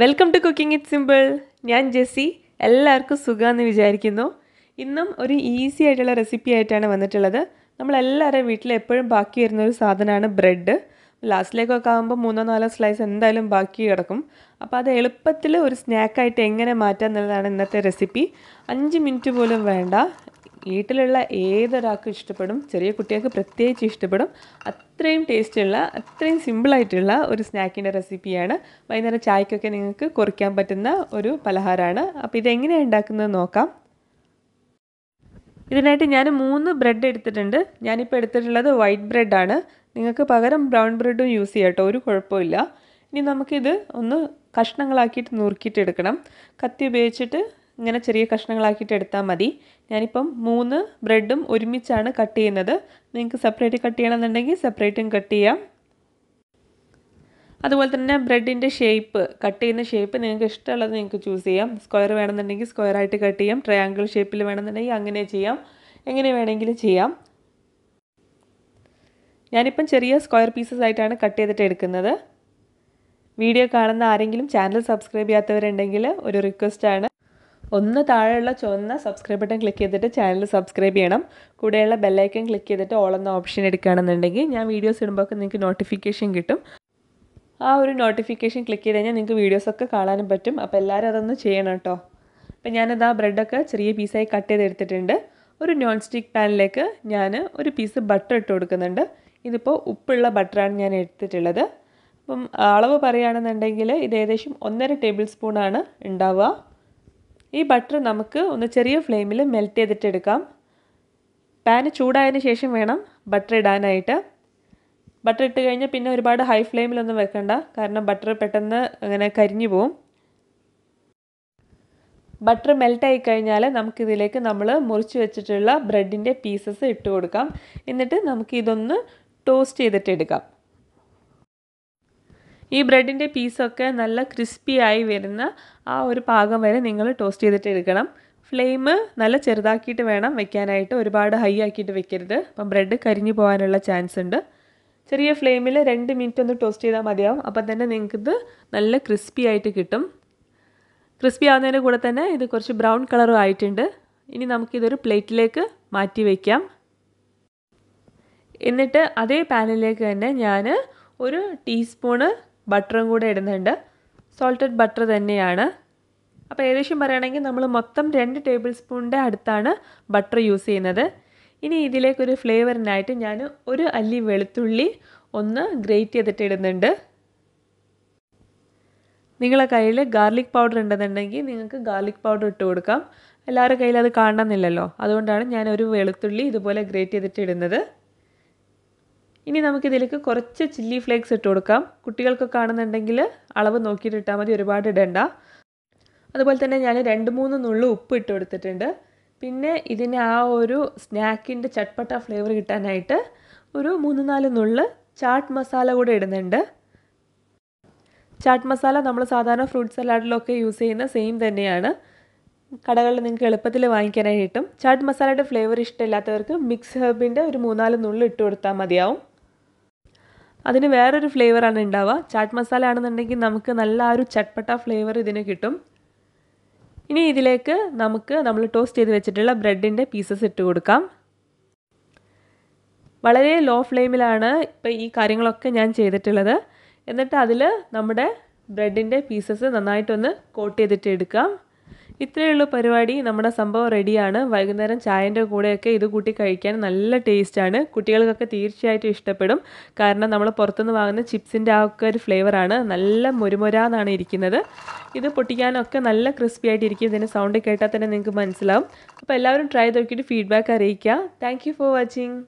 Welcome to cooking it simple ഞാൻ Jessy. എല്ലാവർക്കും സുഖമെന്ന് വിചാരിക്കുന്നു. ഇന്നും ഒരു ഈസി ആയിട്ടുള്ള റെസിപ്പി ആയിട്ടാണ് വന്നിട്ടുള്ളത്. നമ്മളെല്ലാവരും വീട്ടിൽ എപ്പോഴും ബാക്കി വരുന്ന ഒരു സാധനമാണ് ബ്രെഡ്. ലാസ്റ്റിലേക്കൊക്കെ ആകുമ്പോൾ മൂന്നോ നാലോ സ്ലൈസ് എന്തായാലും ബാക്കി കിടക്കും. അപ്പോൾ അത് എളുപ്പത്തിൽ ഒരു സ്നാക്കായിട്ട് എങ്ങനെ മാറ്റാം എന്നുള്ളതാണ് ഇന്നത്തെ റെസിപ്പി. അഞ്ച് മിനിറ്റ് പോലും വേണ്ട. വീട്ടിലുള്ള ഏതൊരാൾക്കും ഇഷ്ടപ്പെടും ചെറിയ കുട്ടികൾക്ക് പ്രത്യേകിച്ച് ഇഷ്ടപ്പെടും അത്രയും ടേസ്റ്റുള്ള അത്രയും സിമ്പിളായിട്ടുള്ള ഒരു സ്നാക്കിന്റെ റെസിപ്പിയാണ്. വൈകുന്നേരം ചായക്കൊക്കെ നിങ്ങൾക്ക് കുറിക്കാൻ പറ്റുന്ന ഒരു പലഹാരമാണ്. അപ്പോൾ ഇതെങ്ങനെയാണ് ഉണ്ടാക്കുന്നത് നോക്കാം. ഇതിനായിട്ട് ഞാൻ മൂന്ന് ബ്രെഡ് എടുത്തിട്ടുണ്ട്. ഞാനിപ്പോൾ എടുത്തിട്ടുള്ളത് വൈറ്റ് ബ്രെഡാണ്. നിങ്ങൾക്ക് പകരം ബ്രൗൺ ബ്രെഡും യൂസ് ചെയ്യാം കേട്ടോ ഒരു കുഴപ്പമില്ല. ഇനി നമുക്കിത് ഒന്ന് കഷ്ണങ്ങളാക്കിയിട്ട് നുറുക്കിയിട്ട് എടുക്കണം. കത്തി ഉപയോഗിച്ചിട്ട് ഇങ്ങനെ ചെറിയ കഷ്ണങ്ങളാക്കിയിട്ട് എടുത്താൽ മതി. ഞാനിപ്പം മൂന്ന് ബ്രെഡും ഒരുമിച്ചാണ് കട്ട് ചെയ്യുന്നത്. നിങ്ങൾക്ക് സെപ്പറേറ്റ് കട്ട് ചെയ്യണമെന്നുണ്ടെങ്കിൽ സെപ്പറേറ്റും കട്ട് ചെയ്യാം. അതുപോലെ തന്നെ ബ്രെഡിന്റെ ഷേപ്പ് കട്ട് ചെയ്യുന്ന ഷേപ്പ് നിങ്ങൾക്ക് ഇഷ്ടമുള്ളത് നിങ്ങൾക്ക് ചൂസ് ചെയ്യാം. സ്ക്വയർ വേണമെന്നുണ്ടെങ്കിൽ സ്ക്വയർ ആയിട്ട് കട്ട് ചെയ്യാം. ട്രയാങ്കിൾ ഷേപ്പിൽ വേണമെന്നുണ്ടെങ്കിൽ അങ്ങനെ ചെയ്യാം. എങ്ങനെ വേണമെങ്കിലും ചെയ്യാം. ഞാനിപ്പം ചെറിയ സ്ക്വയർ പീസസ് ആയിട്ടാണ് കട്ട് ചെയ്തിട്ട് എടുക്കുന്നത്. വീഡിയോ കാണുന്ന ആരെങ്കിലും ചാനൽ സബ്സ്ക്രൈബ് ചെയ്യാത്തവരുണ്ടെങ്കിൽ ഒരു റിക്വസ്റ്റാണ് ഒന്ന് താഴെയുള്ള ചുവന്ന സബ്സ്ക്രൈബ് ബട്ടൺ ക്ലിക്ക് ചെയ്തിട്ട് ചാനൽ സബ്സ്ക്രൈബ് ചെയ്യണം. കൂടെയുള്ള ബെല്ലൈക്കൺ ക്ലിക്ക് ചെയ്തിട്ട് ഓൾ എന്ന ഓപ്ഷൻ എടുക്കുകയാണെന്നുണ്ടെങ്കിൽ ഞാൻ വീഡിയോസ് ഇടുമ്പോൾ നിങ്ങൾക്ക് നോട്ടിഫിക്കേഷൻ കിട്ടും. ആ ഒരു നോട്ടിഫിക്കേഷൻ ക്ലിക്ക് ചെയ്ത് കഴിഞ്ഞാൽ നിങ്ങൾക്ക് വീഡിയോസൊക്കെ കാണാനും പറ്റും. അപ്പോൾ എല്ലാവരും അതൊന്ന് ചെയ്യണം കേട്ടോ. അപ്പോൾ ഞാനത് ആ ബ്രെഡൊക്കെ ചെറിയ പീസായി കട്ട് ചെയ്തെടുത്തിട്ടുണ്ട് ഒരു നോൺ സ്റ്റിക്ക് പാനിലേക്ക് ഞാൻ ഒരു പീസ് ബട്ടർ ഇട്ട് കൊടുക്കുന്നുണ്ട്. ഇതിപ്പോൾ ഉപ്പുള്ള ബട്ടറാണ് ഞാൻ എടുത്തിട്ടുള്ളത്. അപ്പം അളവ് പറയുകയാണെന്നുണ്ടെങ്കിൽ ഇത് ഏകദേശം ഒന്നര ടേബിൾ സ്പൂണാണ് ഉണ്ടാവുക. ഈ ബട്ടർ നമുക്ക് ഒന്ന് ചെറിയ ഫ്ലെയിമിൽ മെൽറ്റ് ചെയ്തിട്ട് എടുക്കാം പാന് ചൂടായതിന് ശേഷം വേണം ബട്ടർ ഇടാനായിട്ട്. ബട്ടർ ഇട്ട് കഴിഞ്ഞാൽ പിന്നെ ഒരുപാട് ഹൈ ഫ്ലെയിമിലൊന്നും വെക്കണ്ട. കാരണം ബട്ടർ പെട്ടെന്ന് അങ്ങനെ കരിഞ്ഞു പോവും. ബട്ടർ മെൽറ്റായി കഴിഞ്ഞാൽ നമുക്കിതിലേക്ക് നമ്മൾ മുറിച്ച് വെച്ചിട്ടുള്ള ബ്രെഡിന്റെ പീസസ് ഇട്ട് കൊടുക്കാം. എന്നിട്ട് നമുക്ക് ഇതൊന്ന് ടോസ്റ്റ് ചെയ്തിട്ട് എടുക്കാം ഈ ബ്രെഡിന്റെ പീസൊക്കെ നല്ല ക്രിസ്പി ആയി വരുന്ന ആ ഒരു പാകം വരെ നിങ്ങൾ ടോസ്റ്റ് ചെയ്തിട്ട് എടുക്കണം. ഫ്ലെയിം നല്ല ചെറുതാക്കിയിട്ട് വേണം വെക്കാനായിട്ട്. ഒരുപാട് ഹൈ ആക്കിയിട്ട് വെക്കരുത്. അപ്പം ബ്രെഡ് കരിഞ്ഞു പോകാനുള്ള ചാൻസ് ഉണ്ട്. ചെറിയ ഫ്ലെയിമിൽ രണ്ട് മിനിറ്റ് ഒന്ന് ടോസ്റ്റ് ചെയ്താൽ മതിയാവും. അപ്പം തന്നെ നിങ്ങൾക്കിത് നല്ല ക്രിസ്പി ആയിട്ട് കിട്ടും. ക്രിസ്പി ആവുന്നതിന്റെ കൂടെ തന്നെ ഇത് കുറച്ച് ബ്രൗൺ കളറും ആയിട്ടുണ്ട്. ഇനി നമുക്കിതൊരു പ്ലേറ്റിലേക്ക് മാറ്റി വയ്ക്കാം എന്നിട്ട് അതേ പാനിലേക്ക് തന്നെ ഞാൻ ഒരു ടീസ്പൂണ് ബട്ടറും കൂടെ ഇടുന്നുണ്ട്. സോൾട്ടഡ് ബട്ടർ തന്നെയാണ്. അപ്പോൾ ഏകദേശം പറയുകയാണെങ്കിൽ നമ്മൾ മൊത്തം രണ്ട് ടേബിൾ സ്പൂണിന്റെ അടുത്താണ് ബട്ടർ യൂസ് ചെയ്യുന്നത്. ഇനി ഇതിലേക്കൊരു ഫ്ലേവറിനായിട്ട് ഞാൻ ഒരു അല്ലി വെളുത്തുള്ളി ഒന്ന് ഗ്രേറ്റ് ചെയ്തിട്ട് ഇടുന്നുണ്ട്. നിങ്ങളെ കയ്യിൽ ഗാർലിക് പൗഡർ ഉണ്ടെന്നുണ്ടെങ്കിൽ നിങ്ങൾക്ക് ഗാർലിക് പൗഡർ ഇട്ട് കൊടുക്കാം. എല്ലാവരുടെ കയ്യിൽ അത് കാണണമെന്നില്ലല്ലോ. അതുകൊണ്ടാണ് ഞാൻ ഒരു വെളുത്തുള്ളി ഇതുപോലെ ഗ്രേറ്റ് ചെയ്തിട്ട് ഇടുന്നത്. ഇനി നമുക്കിതിലേക്ക് കുറച്ച് ചില്ലി ഫ്ലേക്സ് ഇട്ട് കൊടുക്കാം. കുട്ടികൾക്കൊക്കെ ആണെന്നുണ്ടെങ്കിൽ അളവ് നോക്കിയിട്ട് ഇട്ടാൽ മതി ഒരുപാട് ഇടേണ്ട. അതുപോലെ തന്നെ ഞാൻ രണ്ട് മൂന്ന് നുള്ളു ഉപ്പ് ഇട്ട് കൊടുത്തിട്ടുണ്ട്. പിന്നെ ഇതിന് ആ ഒരു സ്നാക്കിന്റെ ചട്പട്ട ഫ്ലേവർ കിട്ടാനായിട്ട് ഒരു മൂന്ന് നാല് നുള്ള് ചാട്ട് മസാല കൂടെ ഇടുന്നുണ്ട്. ചാട്ട് മസാല നമ്മൾ സാധാരണ ഫ്രൂട്ട് സലാഡിലൊക്കെ യൂസ് ചെയ്യുന്ന സെയിം തന്നെയാണ്. കടകളിൽ നിങ്ങൾക്ക് എളുപ്പത്തിൽ വാങ്ങിക്കാനായി കിട്ടും ചാട്ട് മസാലയുടെ ഫ്ലേവർ ഇഷ്ടമില്ലാത്തവർക്ക് മിക്സ് ഹെർബിന്റെ ഒരു മൂന്നാൽ നുള്ളു ഇട്ട് കൊടുത്താൽ മതിയാവും. അതിന് വേറൊരു ഫ്ലേവറാണ് ഉണ്ടാവുക. ചാറ്റ് മസാല ആണെന്നുണ്ടെങ്കിൽ നമുക്ക് നല്ല ഒരു ചട്പട്ട ഫ്ലേവർ ഇതിന് കിട്ടും. ഇനി ഇതിലേക്ക് നമുക്ക് നമ്മൾ ടോസ്റ്റ് ചെയ്ത് വെച്ചിട്ടുള്ള ബ്രെഡിന്റെ പീസസ് ഇട്ട് കൊടുക്കാം. വളരെ ലോ ഫ്ലെയിമിലാണ് ഇപ്പോൾ ഈ കാര്യങ്ങളൊക്കെ ഞാൻ ചെയ്തിട്ടുള്ളത്. എന്നിട്ട് അതിൽ നമ്മുടെ ബ്രെഡിന്റെ പീസസ് നന്നായിട്ടൊന്ന് കോട്ട് ചെയ്തിട്ട് എടുക്കാം. ഇത്രയേ ഉള്ളൂ പരിപാടി. നമ്മുടെ സംഭവം റെഡിയാണ് വൈകുന്നേരം ചായന്റെ കൂടെയൊക്കെ ഇത് കൂട്ടി കഴിക്കാൻ നല്ല ടേസ്റ്റാണ് കുട്ടികൾക്കൊക്കെ തീർച്ചയായിട്ടും ഇഷ്ടപ്പെടും. കാരണം നമ്മൾ പുറത്തുനിന്ന് വാങ്ങുന്ന ചിപ്സിന്റെ ആ ഒക്കെ ഒരു ഫ്ലേവറാണ് നല്ല മുരുമുരാന്നാണ് ഇരിക്കുന്നത്. ഇത് പൊട്ടിക്കാനൊക്കെ നല്ല ക്രിസ്പി ആയിട്ടിരിക്കും. ഇതിന്റെ സൗണ്ട് കേട്ടാൽ തന്നെ നിങ്ങൾക്ക് മനസ്സിലാവും. അപ്പോൾ എല്ലാവരും ട്രൈ നോക്കിയിട്ട് ഫീഡ്ബാക്ക് അറിയിക്കുക. Thank for watching